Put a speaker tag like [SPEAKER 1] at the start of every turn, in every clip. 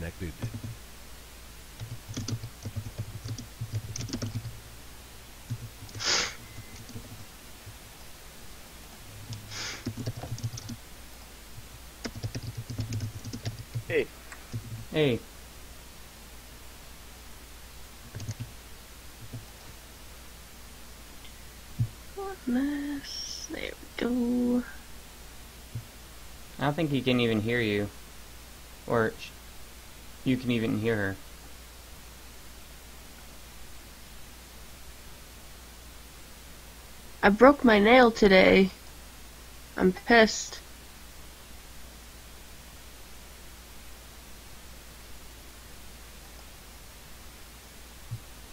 [SPEAKER 1] connected.
[SPEAKER 2] Hey.
[SPEAKER 3] Hey.
[SPEAKER 4] Mess. There we go.
[SPEAKER 3] I don't think he can even hear you. Or sh- you can even hear her.
[SPEAKER 4] I broke my nail today. I'm pissed.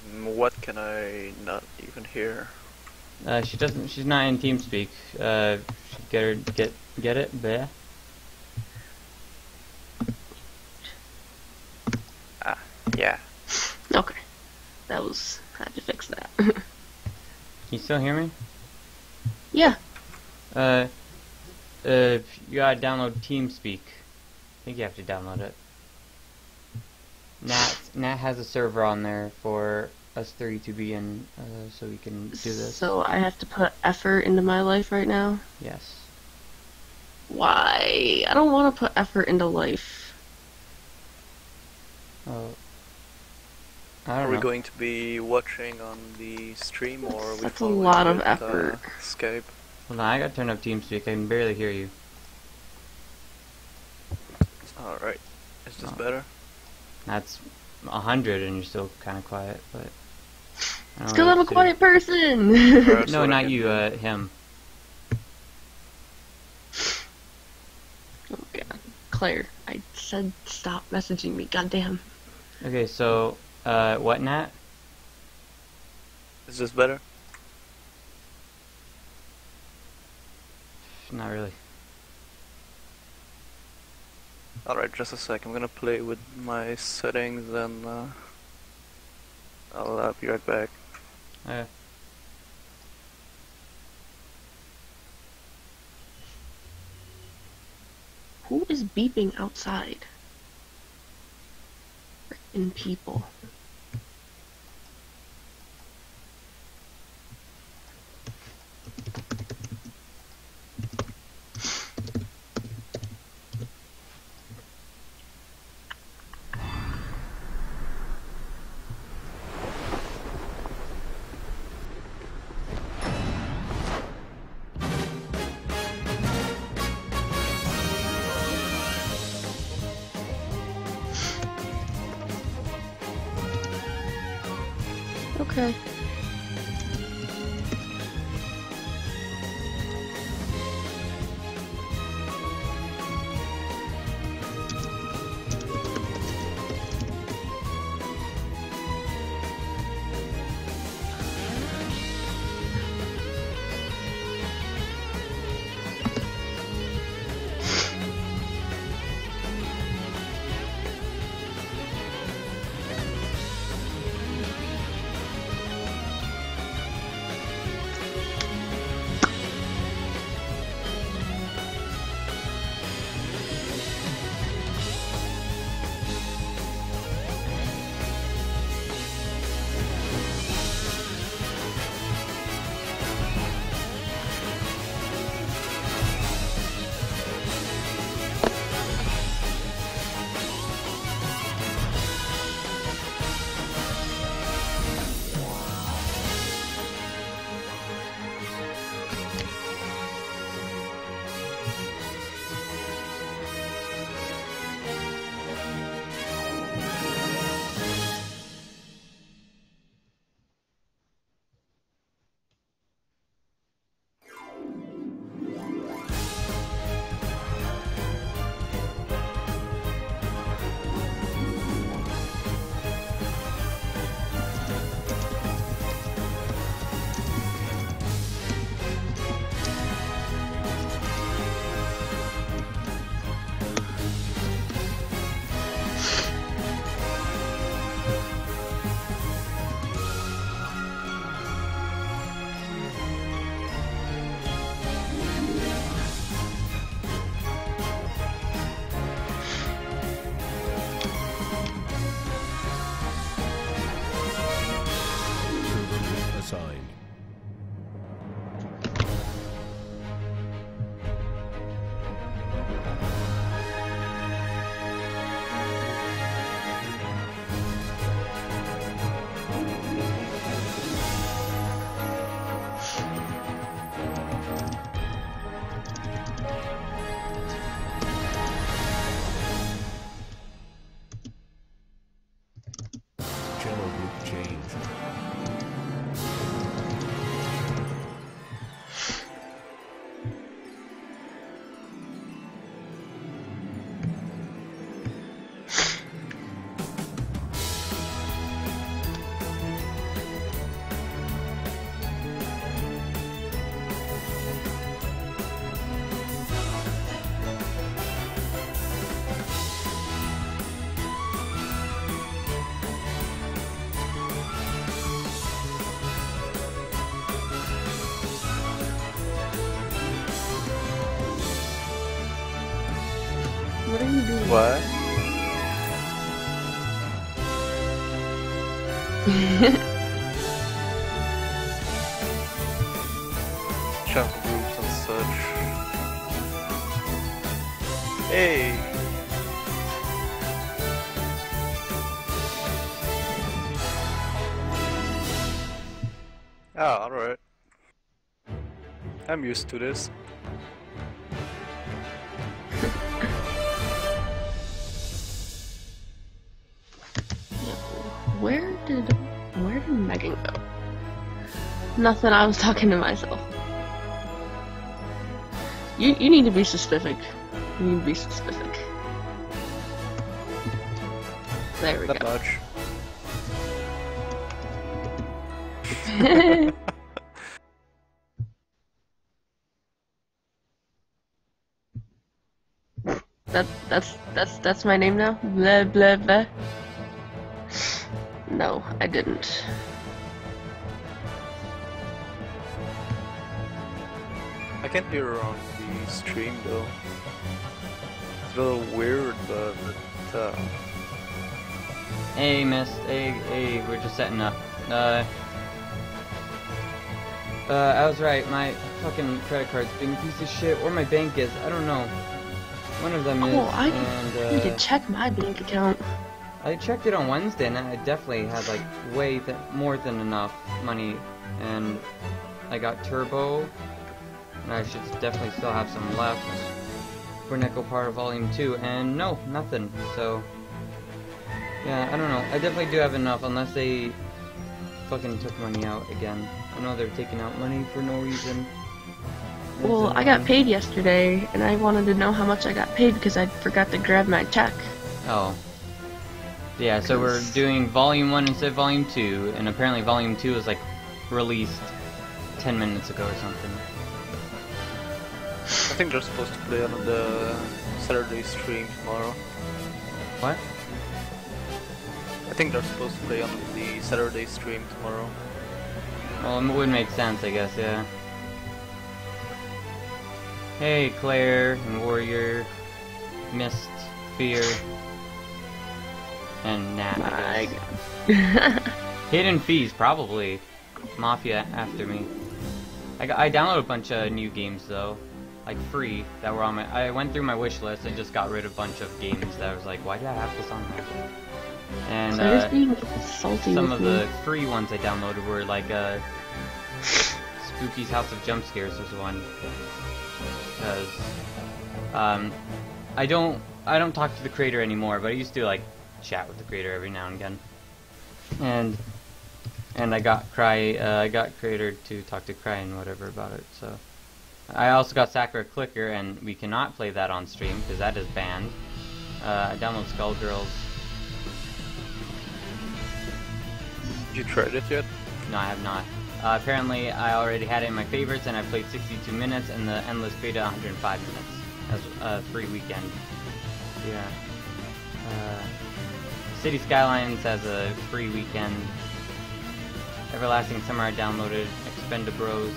[SPEAKER 2] Mm, What can I not even hear?
[SPEAKER 3] Uh, she doesn't. She's not in TeamSpeak. Uh, get her. Get get it. Bleh.
[SPEAKER 2] Yeah.
[SPEAKER 4] Okay. That was. I had to fix that.
[SPEAKER 3] Can you still hear me?
[SPEAKER 4] yeah.
[SPEAKER 3] Uh, uh, you gotta download TeamSpeak. I think you have to download it. Nat Nat has a server on there for us three to be in, uh, so we can do this.
[SPEAKER 4] So I have to put effort into my life right now?
[SPEAKER 3] Yes.
[SPEAKER 4] Why? I don't want to put effort into life.
[SPEAKER 3] Oh. I
[SPEAKER 2] Are
[SPEAKER 3] don't
[SPEAKER 2] we going to be watching on the stream or are we
[SPEAKER 4] That's a lot of
[SPEAKER 2] with,
[SPEAKER 4] effort.
[SPEAKER 2] Uh, Skype?
[SPEAKER 3] Hold on, I gotta turn up TeamSpeak. I can barely hear you.
[SPEAKER 2] Alright. Is this
[SPEAKER 3] Oh.
[SPEAKER 2] better?
[SPEAKER 3] That's a hundred, and you're still kind of quiet, but. I don't
[SPEAKER 4] It's because I'm a
[SPEAKER 3] to do.
[SPEAKER 4] quiet person.
[SPEAKER 3] No, not you. Uh, him.
[SPEAKER 4] oh my god. Claire, I said stop messaging me. Goddamn.
[SPEAKER 3] Okay, so uh, what, Nat?
[SPEAKER 2] Is this better?
[SPEAKER 3] Not really.
[SPEAKER 2] Alright, just a sec. I'm gonna play with my settings and uh, I'll uh, be right back.
[SPEAKER 3] Uh,
[SPEAKER 4] Who is beeping outside? Frickin' people.
[SPEAKER 1] Assigned.
[SPEAKER 4] What?
[SPEAKER 2] Channel groups and such. Hey! Ah, alright. I'm used to this.
[SPEAKER 4] Nothing. I was talking to myself. You you need to be specific. You need to be specific. There we
[SPEAKER 2] Not
[SPEAKER 4] go.
[SPEAKER 2] much.
[SPEAKER 4] that that's that's that's my name now. Blah blah blah. No, I didn't.
[SPEAKER 2] I can hear her on the stream though. It's a little weird, but uh,
[SPEAKER 3] Hey, Mist. Hey, hey, we're just setting up. Uh, uh, I was right. My fucking credit card's being a piece of shit, or my bank is. I don't know. One of them is.
[SPEAKER 4] Oh, I
[SPEAKER 3] and,
[SPEAKER 4] I need to
[SPEAKER 3] uh,
[SPEAKER 4] check my bank account.
[SPEAKER 3] I checked it on Wednesday, and I definitely had like way th- more than enough money, and I got Turbo, and I should definitely still have some left for Nekopara of Volume 2, and no, nothing, so, yeah, I don't know, I definitely do have enough, unless they fucking took money out again. I know they're taking out money for no reason.
[SPEAKER 4] Well, I got paid yesterday, and I wanted to know how much I got paid because I forgot to grab my check.
[SPEAKER 3] Oh. Yeah, so we're doing volume 1 instead of volume 2, and apparently volume 2 is like released 10 minutes ago or something.
[SPEAKER 2] I think they're supposed to play on the Saturday stream tomorrow.
[SPEAKER 3] What?
[SPEAKER 2] I think they're supposed to play on the Saturday stream tomorrow.
[SPEAKER 3] Well, it would make sense, I guess, yeah. Hey, Claire, and Warrior, Mist, Fear, and Nat, I
[SPEAKER 4] My
[SPEAKER 3] guess. Hidden Fees, probably. Mafia after me. I, I downloaded a bunch of new games, though. Like, free, that were on my... I went through my wish list and just got rid of a bunch of games that I was like, why do I have this on there? And, uh,
[SPEAKER 4] just being salty
[SPEAKER 3] some of
[SPEAKER 4] me.
[SPEAKER 3] the free ones I downloaded were like uh, Spooky's House of Jump Scares was one. Because um, I don't I don't talk to the creator anymore, but I used to like chat with the creator every now and again. And and I got Cry uh, I got creator to talk to Cry and whatever about it. So I also got Sakura Clicker, and we cannot play that on stream because that is banned. Uh, I downloaded Skullgirls.
[SPEAKER 2] You tried it yet?
[SPEAKER 3] No, I have not. Uh, apparently, I already had it in my favorites, and I played 62 minutes, and the endless beta 105 minutes as a free weekend. Yeah. Uh, City Skylines has a free weekend. Everlasting Summer I downloaded. Expendabros.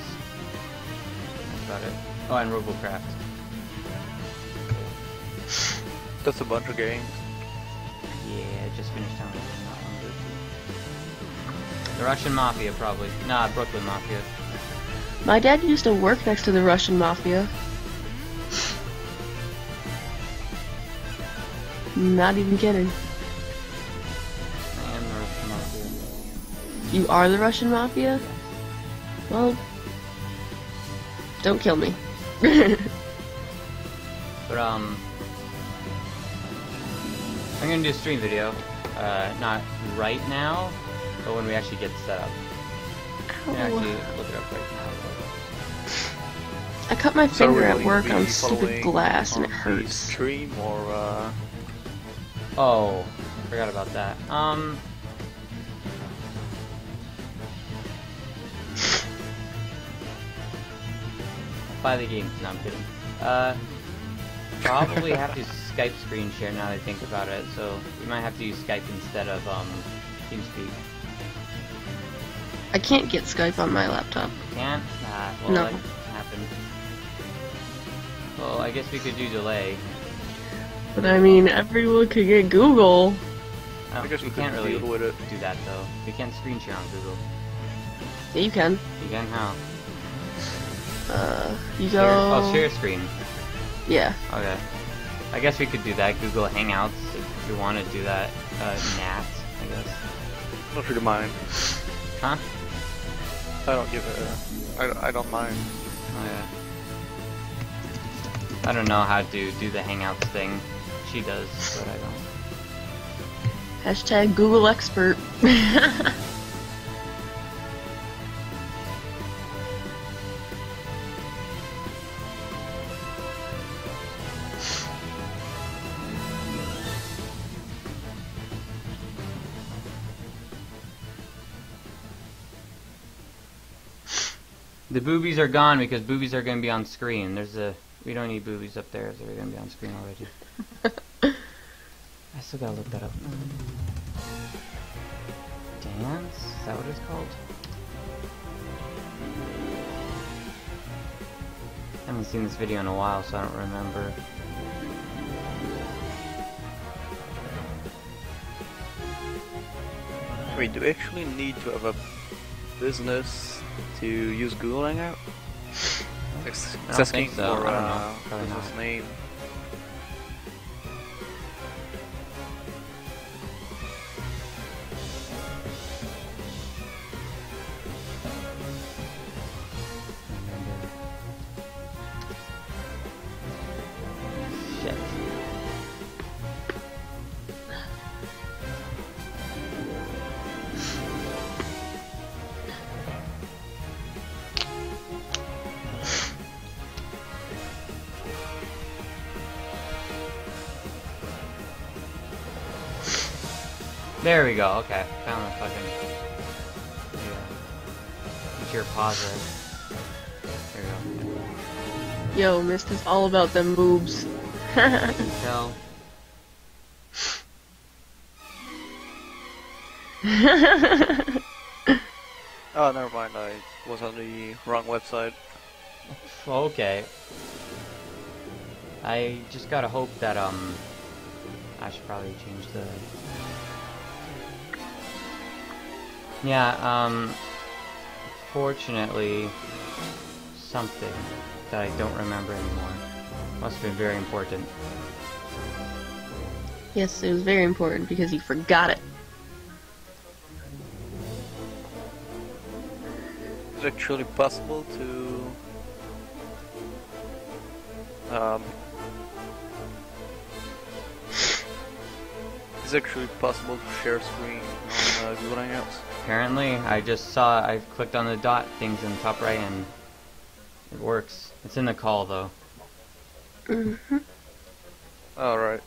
[SPEAKER 3] That's about it. Oh, and Robocraft.
[SPEAKER 2] That's a bunch of games.
[SPEAKER 3] Yeah, I just finished downloading that one. The Russian Mafia, probably. Nah, Brooklyn Mafia.
[SPEAKER 4] My dad used to work next to the Russian mafia. Not even kidding.
[SPEAKER 3] I am the Russian Mafia.
[SPEAKER 4] You are the Russian mafia? Well, don't kill me.
[SPEAKER 3] But, um... I'm gonna do a stream video. Uh, not right now, but when we actually get set up. I actually look it up right now.
[SPEAKER 4] I cut my
[SPEAKER 2] So
[SPEAKER 4] finger at work on stupid
[SPEAKER 2] following
[SPEAKER 4] glass and it hurts.
[SPEAKER 2] Stream or uh,
[SPEAKER 3] Oh, forgot about that. Um... Buy the game. No, I'm kidding. Uh, probably have to Skype screen share now that I think about it, so we might have to use Skype instead of, um, TeamSpeak.
[SPEAKER 4] I can't get Skype on my laptop.
[SPEAKER 3] Can't? Ah, well,
[SPEAKER 4] No.
[SPEAKER 3] that happened. Well, I guess we could do delay.
[SPEAKER 4] But I mean, everyone could get Google.
[SPEAKER 3] Oh,
[SPEAKER 2] I guess
[SPEAKER 3] we
[SPEAKER 2] we
[SPEAKER 3] can't really
[SPEAKER 2] deal with it.
[SPEAKER 3] do that, though. We can't screen share on Google.
[SPEAKER 4] Yeah, you can.
[SPEAKER 3] You can how?
[SPEAKER 4] Uh, you
[SPEAKER 3] Share,
[SPEAKER 4] go.
[SPEAKER 3] oh, share screen.
[SPEAKER 4] Yeah.
[SPEAKER 3] Okay. I guess we could do that. Google Hangouts if we want to do that. Uh, NAT, I guess.
[SPEAKER 2] not really mind.
[SPEAKER 3] Huh?
[SPEAKER 2] I don't give a. I, don't- don't mind.
[SPEAKER 3] Oh, yeah. I don't know how to do the Hangouts thing. She does, but I don't.
[SPEAKER 4] Hashtag Google expert.
[SPEAKER 3] The boobies are gone because boobies are going to be on screen. There's a. We don't need boobies up there. They're going to be on screen already. I still gotta look that up. Dance? Is that what it's called? I haven't seen this video in a while, so I don't remember.
[SPEAKER 2] Wait, do we actually need to have a business to use Google Hangout? It's asking
[SPEAKER 3] so.
[SPEAKER 2] for
[SPEAKER 3] I don't know.
[SPEAKER 2] uh, what's his name.
[SPEAKER 3] There we go, okay. Found the fucking... Yeah. It's your pause There we go.
[SPEAKER 4] Yo, Mist is all about them boobs.
[SPEAKER 3] Tell.
[SPEAKER 2] Oh, never mind. I was on the wrong website.
[SPEAKER 3] Okay. I just gotta hope that, um... I should probably change the... Yeah, um... Fortunately... Something that I don't remember anymore. Must have been very important.
[SPEAKER 4] yes, it was very important because you forgot it.
[SPEAKER 2] Is it actually possible to um, is it actually possible to share screen on uh, Google Hangouts?
[SPEAKER 3] Apparently, I just saw, I clicked on the dot things in the top right and it works. It's in the call though.
[SPEAKER 4] hmm
[SPEAKER 2] Alright.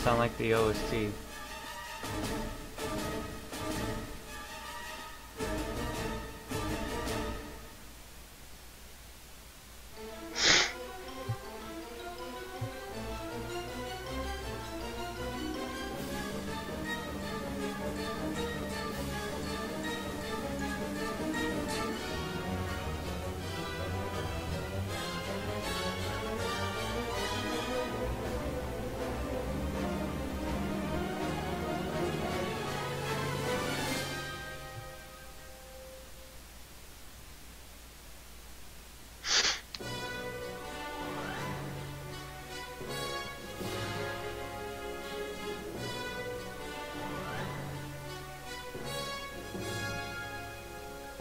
[SPEAKER 3] Sound like the OST.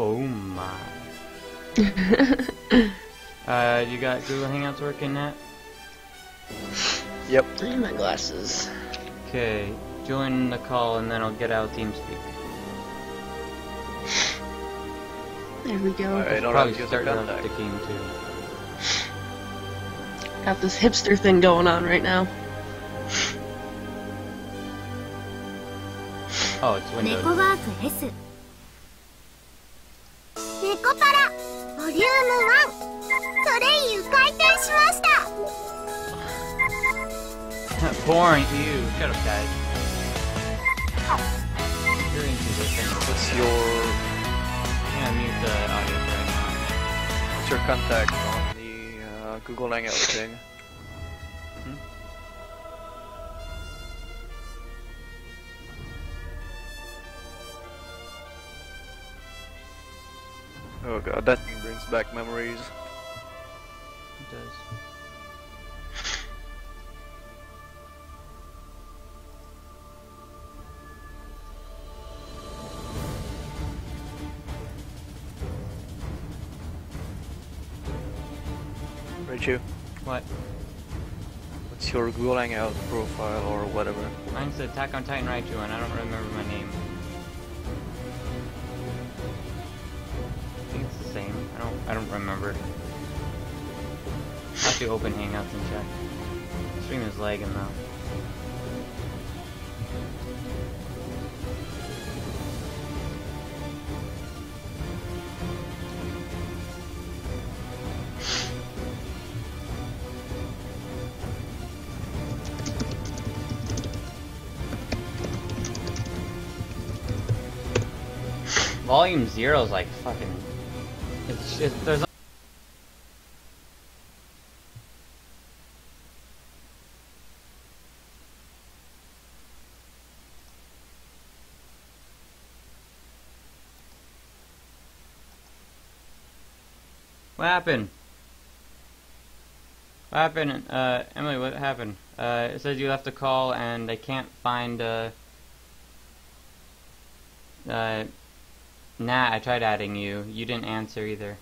[SPEAKER 3] Oh my. Uh, you got Google Hangouts working, Nat?
[SPEAKER 2] Yep.
[SPEAKER 4] I need my glasses.
[SPEAKER 3] Okay, join the call and then I'll get out TeamSpeak.
[SPEAKER 4] There we go.
[SPEAKER 2] I don't
[SPEAKER 3] Probably
[SPEAKER 2] have to use a
[SPEAKER 3] up the game too.
[SPEAKER 4] Got this hipster thing going on right now.
[SPEAKER 3] Oh, it's
[SPEAKER 5] ネ
[SPEAKER 3] Windows.
[SPEAKER 5] しました
[SPEAKER 3] Boring, you. Shut up, guys. You're into this anyway.
[SPEAKER 2] What's your
[SPEAKER 3] I'm gonna mute the audio for right now.
[SPEAKER 2] what's your contact on the uh, Google Hangout thing? Oh god, that thing brings back memories.
[SPEAKER 3] Does.
[SPEAKER 2] Raichu,
[SPEAKER 3] What?
[SPEAKER 2] what's your Google Hangout profile or whatever?
[SPEAKER 3] Mine's Attack on Titan Raichu and I don't remember my name. I think it's the same. I don't I don't remember. I have to open Hangouts and check. Stream is lagging though. Volume zero is like fucking. It's, it's there's. What happened? What happened? Uh, Emily, what happened? Uh, it says you left a call and I can't find, uh, uh, Nah, I tried adding you. You didn't answer either.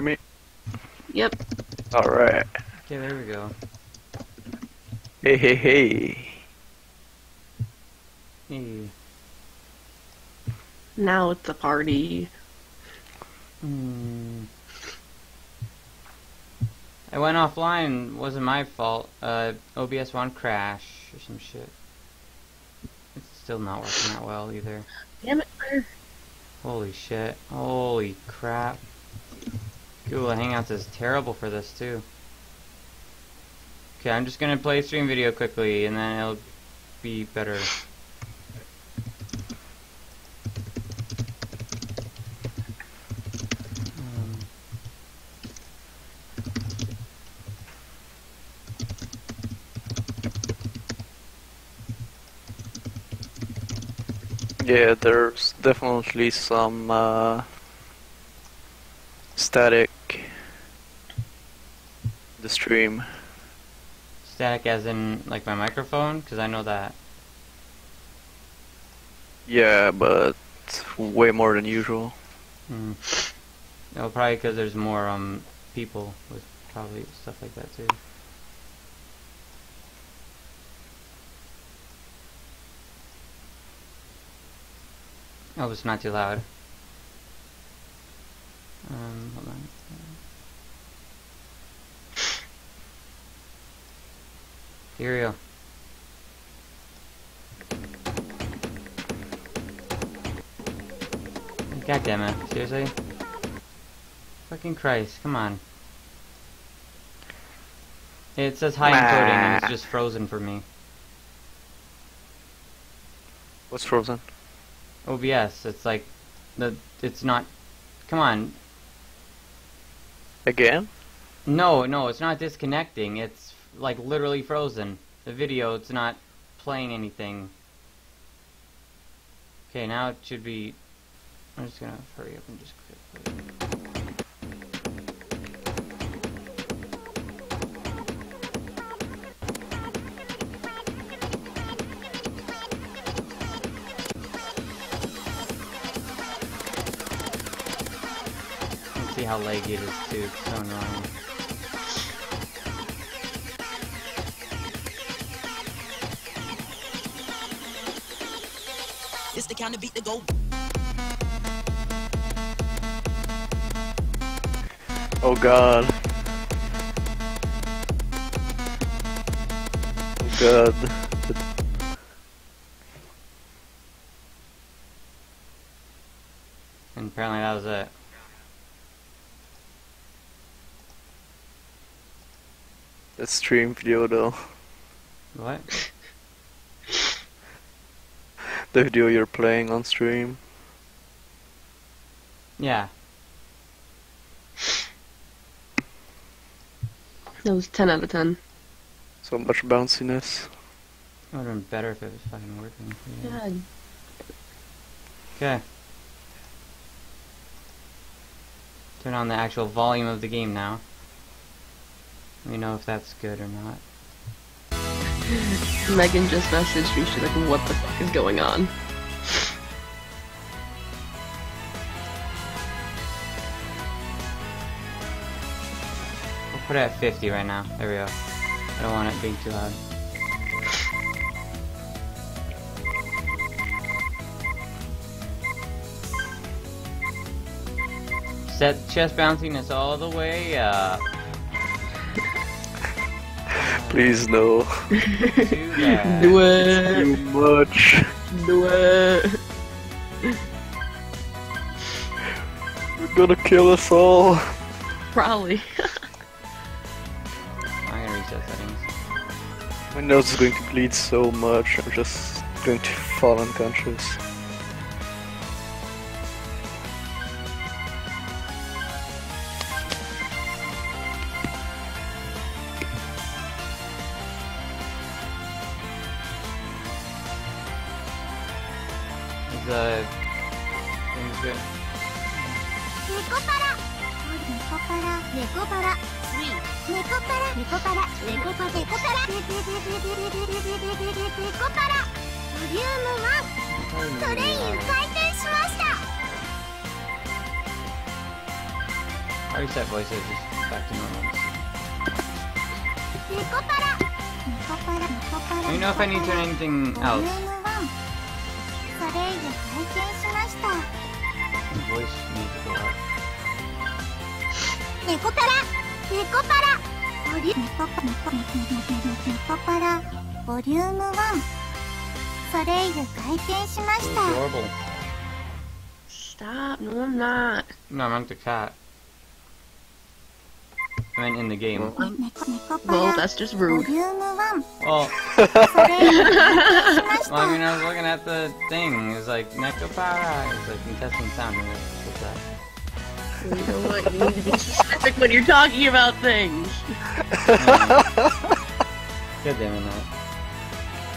[SPEAKER 2] Hear me?
[SPEAKER 4] Yep.
[SPEAKER 2] Alright.
[SPEAKER 3] Okay, there we go.
[SPEAKER 2] Hey, hey, hey.
[SPEAKER 3] Hey.
[SPEAKER 4] Now it's a party.
[SPEAKER 3] Hmm. I went offline. Wasn't my fault. Uh, OBS one crash or some shit. It's still not working that well either.
[SPEAKER 4] Damn it.
[SPEAKER 3] Holy shit. Holy crap. Google Hangouts is terrible for this too. Okay, I'm just gonna play stream video quickly and then it'll be better.
[SPEAKER 2] Yeah, there's definitely some uh, static the stream.
[SPEAKER 3] static as in like my microphone, because I know that.
[SPEAKER 2] Yeah, but way more than usual.
[SPEAKER 3] Hmm. No, probably because there's more um people with probably stuff like that too. Oh, it's not too loud. Um, hold on. Here we go. God damn it. Seriously? Fucking Christ, come on. It says high encoding and it's just frozen for me.
[SPEAKER 2] What's frozen?
[SPEAKER 3] OBS, it's like the it's not come on.
[SPEAKER 2] Again?
[SPEAKER 3] No, no, it's not disconnecting. It's like literally frozen. The video, it's not playing anything. Okay, now it should be. I'm just gonna hurry up and just. Let's see how laggy it is too. It's so annoying.
[SPEAKER 6] The kind of beat to go.
[SPEAKER 2] Oh god. Oh god.
[SPEAKER 3] And apparently that was it.
[SPEAKER 2] That stream video though.
[SPEAKER 3] What?
[SPEAKER 2] The video you're playing on stream.
[SPEAKER 3] Yeah.
[SPEAKER 4] That was 10 out of 10.
[SPEAKER 2] So much bounciness.
[SPEAKER 3] It would have been better if it was fucking working. Yeah.
[SPEAKER 4] God.
[SPEAKER 3] Okay. Turn on the actual volume of the game now. Let me know if that's good or not.
[SPEAKER 4] Megan just messaged me. She's like, what the fuck is going on?
[SPEAKER 3] We'll put it at 50 right now. There we go. I don't want it being too loud. Set chest bounciness all the way up.
[SPEAKER 2] Please no.
[SPEAKER 3] to that.
[SPEAKER 4] Do it!
[SPEAKER 2] Too much.
[SPEAKER 4] Do it!
[SPEAKER 2] You're gonna kill us all.
[SPEAKER 4] Probably.
[SPEAKER 3] I'm gonna reset settings.
[SPEAKER 2] My nose is going to bleed so much. I'm just going to fall unconscious.
[SPEAKER 3] I reset voices just back to normal. Let me know if I need to turn anything
[SPEAKER 5] ボリュ
[SPEAKER 3] else.
[SPEAKER 5] ーム1トレイン回転しました
[SPEAKER 3] Voice needs to go up.
[SPEAKER 5] 猫パラ猫パラボリュ猫パ猫猫パラボリューム1ソレイユ回転しました.
[SPEAKER 4] Stop. No, I'm not.
[SPEAKER 3] No, I meant the cat. aren't in the game.
[SPEAKER 4] Well, that's just rude.
[SPEAKER 3] Well, well, I mean, I was looking at the thing. It was like Nekopara. It was like intestine sound. And what's that?
[SPEAKER 4] You know what? You need to be specific when you're talking about things.
[SPEAKER 3] Good damn it.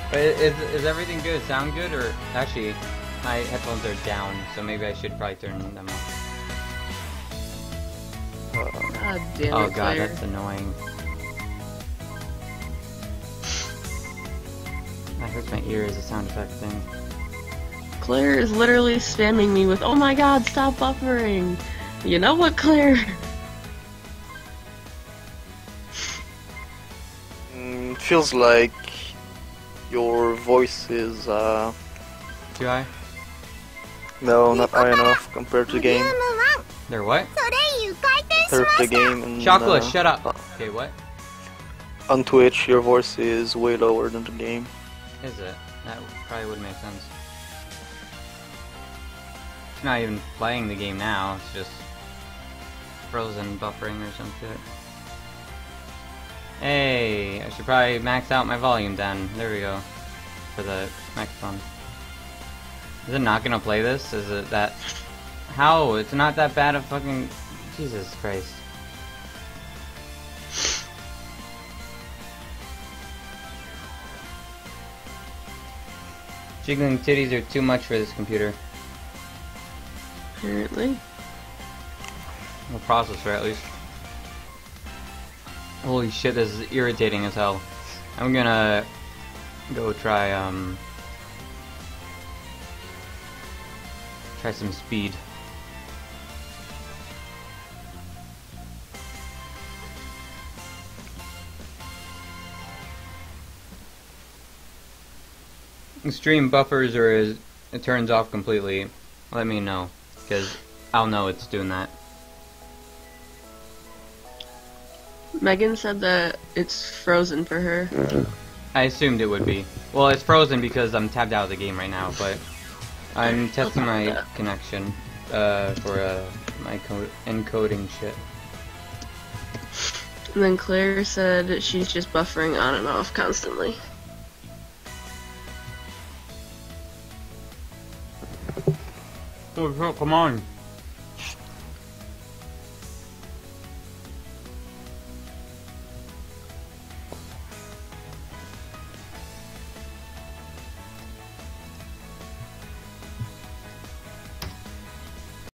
[SPEAKER 3] But is, is everything good? Sound good? Or actually, my headphones are down, so maybe I should probably turn them off.
[SPEAKER 4] Oh, god damn it,
[SPEAKER 3] Oh
[SPEAKER 4] god,
[SPEAKER 3] that's annoying. That hurts my ear as a sound effect thing.
[SPEAKER 4] Claire is literally spamming me with, oh my god, stop buffering! You know what, Claire?
[SPEAKER 2] Mm, feels like your voice is, uh...
[SPEAKER 3] Do I?
[SPEAKER 2] No, not high enough compared to the game.
[SPEAKER 3] They're what?
[SPEAKER 2] turf the game. And,
[SPEAKER 3] Chocolate,
[SPEAKER 2] uh,
[SPEAKER 3] shut up.
[SPEAKER 2] Uh,
[SPEAKER 3] okay, what?
[SPEAKER 2] On Twitch, your voice is way lower than the game.
[SPEAKER 3] Is it? That probably would make sense. It's not even playing the game now. It's just frozen buffering or some shit. Hey, I should probably max out my volume then. There we go. For the microphone. Is it not gonna play this? Is it that... How? It's not that bad of fucking Jesus Christ. Jiggling titties are too much for this computer.
[SPEAKER 4] Apparently.
[SPEAKER 3] Or processor, at least. Holy shit, this is irritating as hell. I'm gonna go try, um... Try some speed. Extreme buffers or is it turns off completely, let me know. Because I'll know it's doing that.
[SPEAKER 4] Megan said that it's frozen for her.
[SPEAKER 3] I assumed it would be. Well, it's frozen because I'm tabbed out of the game right now, but I'm testing my connection uh, for uh, my co- encoding shit.
[SPEAKER 4] And then Claire said she's just buffering on and off constantly.
[SPEAKER 3] Come on!